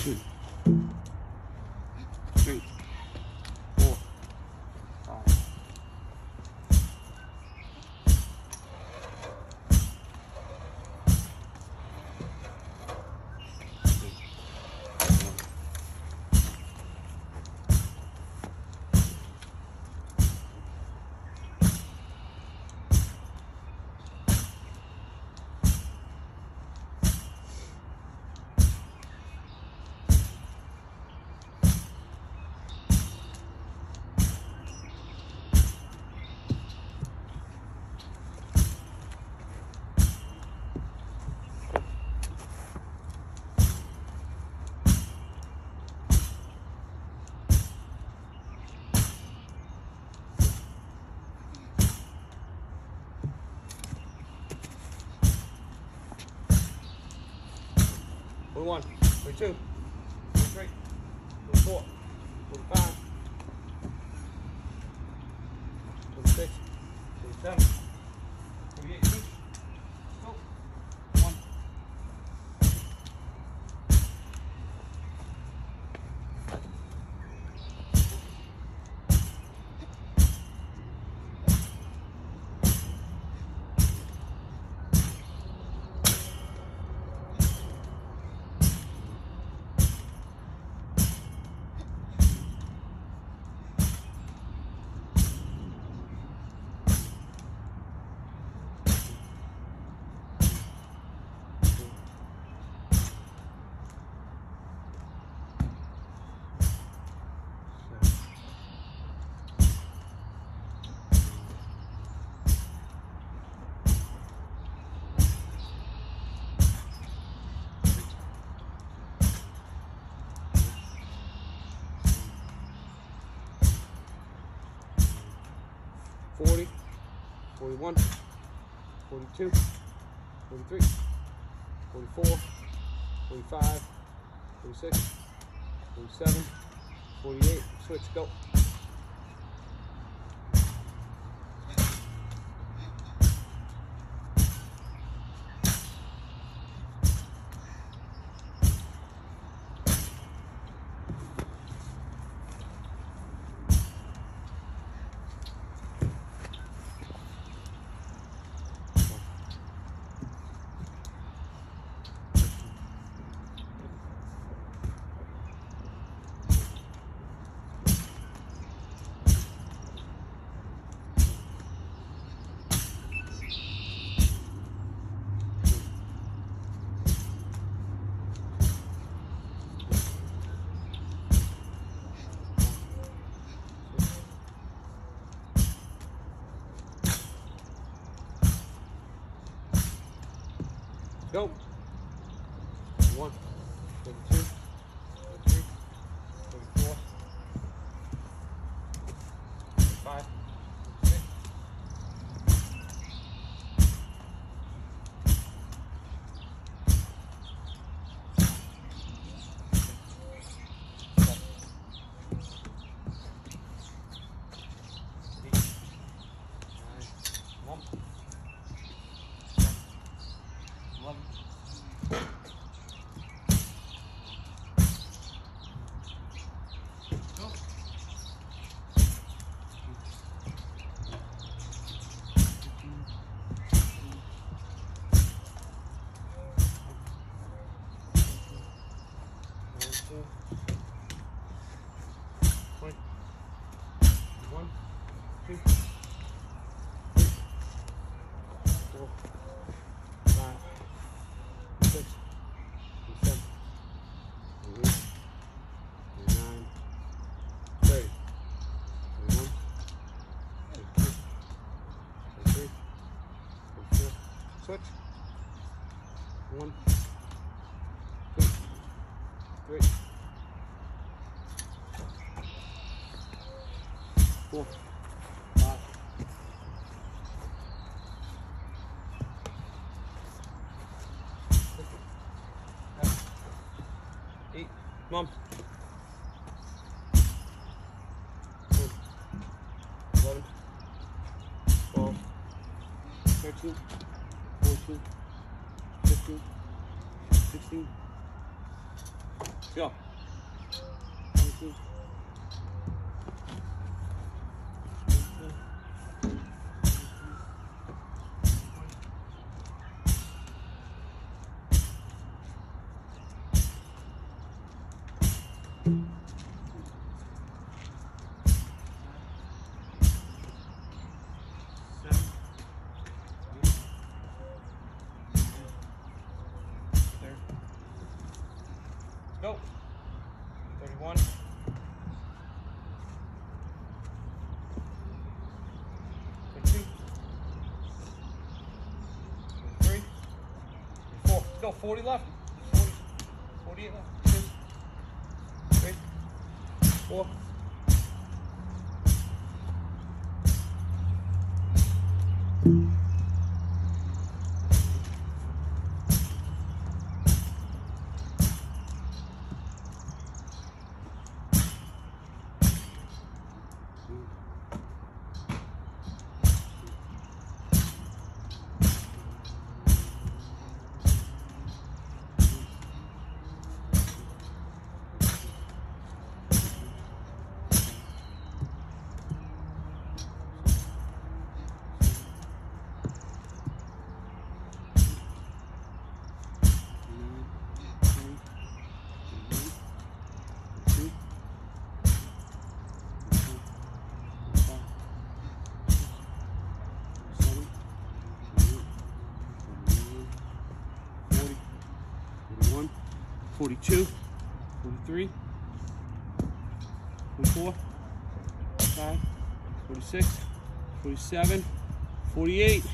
two, Forty-one, forty-two, forty-three, forty-four, forty-five, forty-six, forty-seven, forty-eight, 41, 42, 43, 44, 45, 46, 47, 48, switch, go. Forty-two, forty-three, forty-four, forty-five, forty-six. Eight, nine, one. Eleven. Go. Twenty. One, two, three, four, five, six, seven, eight, nine, thirty, thirty-one, thirty-two, thirty-three, thirty-four. Switch. One, two, three, four, five. Eight. Mom. Ten. Eleven. Twelve. Go. 22. Go. 31. 32. 33. 34. Go. 40 left. 40. 48 left. Two. Three. Four. Forty-two, forty-three, forty-four, forty-five, forty-six, forty-seven, forty-eight.